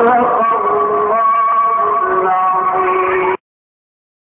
Allah